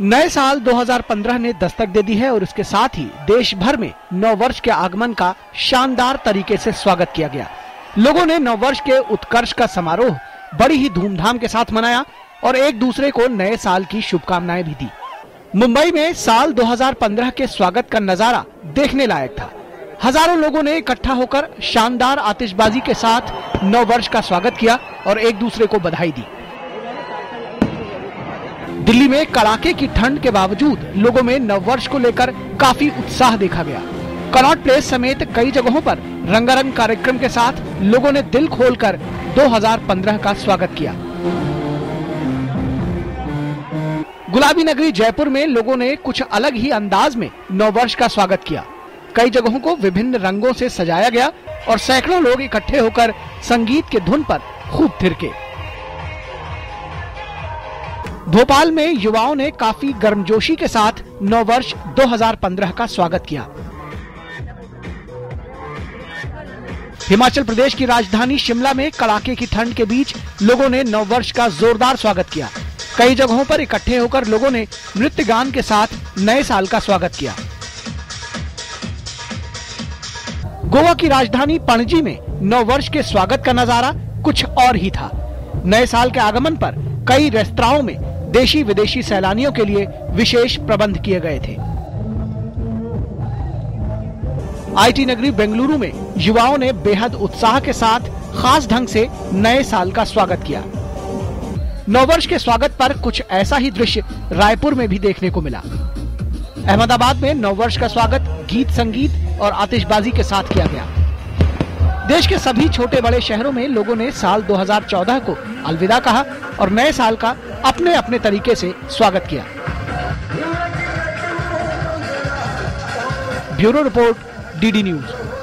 नए साल 2015 ने दस्तक दे दी है और इसके साथ ही देश भर में नव वर्ष के आगमन का शानदार तरीके से स्वागत किया गया। लोगों ने नव वर्ष के उत्कर्ष का समारोह बड़ी ही धूमधाम के साथ मनाया और एक दूसरे को नए साल की शुभकामनाएँ भी दी। मुंबई में साल 2015 के स्वागत का नज़ारा देखने लायक था। हज़ारों लोगों ने इकट्ठा होकर शानदार आतिशबाजी के साथ नव वर्ष का स्वागत किया और एक दूसरे को बधाई दी। दिल्ली में कड़ाके की ठंड के बावजूद लोगों में नववर्ष को लेकर काफ़ी उत्साह देखा गया। कनॉट प्लेस समेत कई जगहों पर रंगारंग कार्यक्रम के साथ लोगों ने दिल खोलकर 2015 का स्वागत किया। गुलाबी नगरी जयपुर में लोगों ने कुछ अलग ही अंदाज में नववर्ष का स्वागत किया। कई जगहों को विभिन्न रंगों से सजाया गया और सैकड़ों लोग इकट्ठे होकर संगीत के धुन पर खूब थिरके। भोपाल में युवाओं ने काफ़ी गर्मजोशी के साथ नव वर्ष 2015 का स्वागत किया। हिमाचल प्रदेश की राजधानी शिमला में कड़ाके की ठंड के बीच लोगों ने नव वर्ष का जोरदार स्वागत किया। कई जगहों पर इकट्ठे होकर लोगों ने नृत्य गान के साथ नए साल का स्वागत किया। गोवा की राजधानी पणजी में नव वर्ष के स्वागत का नज़ारा कुछ और ही था। नए साल के आगमन पर कई रेस्तराओं में देशी विदेशी सैलानियों के लिए विशेष प्रबंध किए गए थे। आईटी नगरी बेंगलुरु में युवाओं ने बेहद उत्साह के साथ खास ढंग से नए साल का स्वागत किया। नववर्ष के स्वागत पर कुछ ऐसा ही दृश्य रायपुर में भी देखने को मिला। अहमदाबाद में नववर्ष का स्वागत गीत संगीत और आतिशबाजी के साथ किया गया। देश के सभी छोटे बड़े शहरों में लोगों ने साल 2014 को अलविदा कहा और नए साल का अपने अपने तरीके से स्वागत किया। Bureau report DD news.